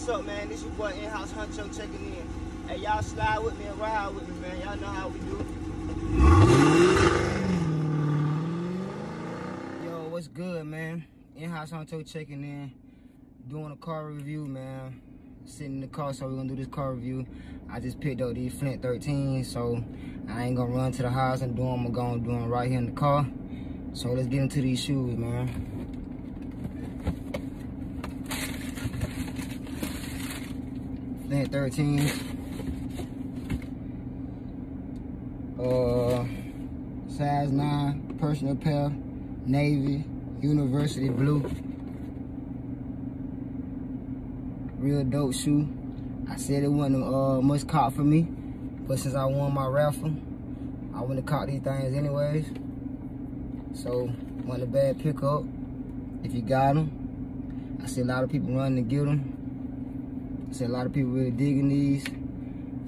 what's up, man? This is your boy In-House Honcho checking in. Hey, y'all slide with me and ride with me, man. Y'all know how we do. Yo, what's good, man? In-House Honcho checking in. Doing a car review, man. Sitting in the car, so we're gonna do this car review. I just picked up these Flint 13, so I ain't gonna run to the house and do them. I'm gonna do them right here in the car. So let's get into these shoes, man. Flint 13. Uh, size 9, personal pair, navy, university blue. Real dope shoe. I said it wasn't uh, much caught for me, but since I won my raffle, I wouldn't have caught these things anyways. So, wasn't a bad pickup if you got them. I see a lot of people running to get them. See a lot of people really digging these.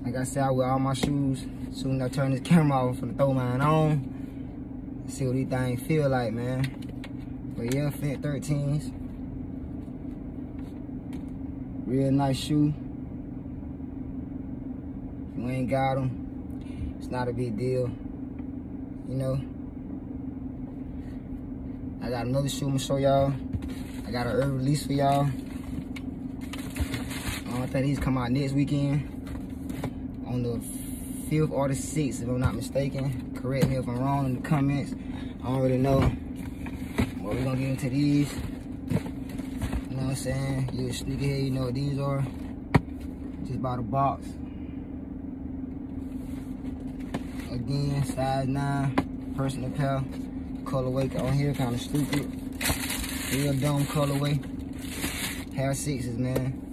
Like I said, I wear all my shoes. Soon as I turn this camera off, I'm gonna throw mine on. See what these things feel like, man. But yeah, Flint 13s. Real nice shoe. If you ain't got them, it's not a big deal. You know? I got another shoe I'm gonna show y'all. I got an early release for y'all. I think these come out next weekend on the 5th or the 6th, if I'm not mistaken. Correct me if I'm wrong in the comments. I don't really know. But we're gonna get into these. You know what I'm saying? You're a sneakerhead, you know what these are. Just bought a box. Again, size 9, personal pair. Colorway on here, kind of stupid. Real dumb colorway. Hare sixes, man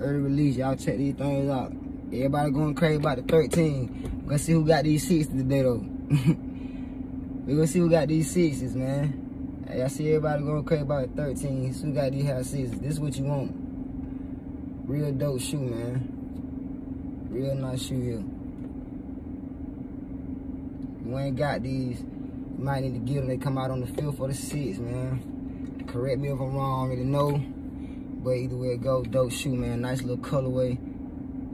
early release. Y'all check these things out. Everybody going crazy about the 13. We're gonna see who got these sixes today though. we gonna see who got these sixes, man. Hey, I see everybody going crazy about the 13. who got these high sixes. This is what you want. Real dope shoe, man. Real nice shoe here. You ain't got these, you might need to get them. They come out on the field for the six, man. Correct me if I'm wrong, I already know. But either way it go, dope shoe, man. Nice little colorway.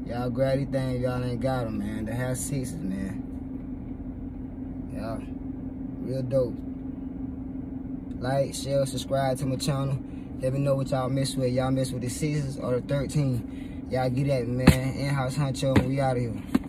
Y'all grab anything y'all ain't got them, man. They have sixes, man. Yeah, real dope. Like, share, subscribe to my channel. Let me know what y'all miss with. Y'all miss with the sixes or the 13. Y'all get at me, man. In-house honcho, we out of here.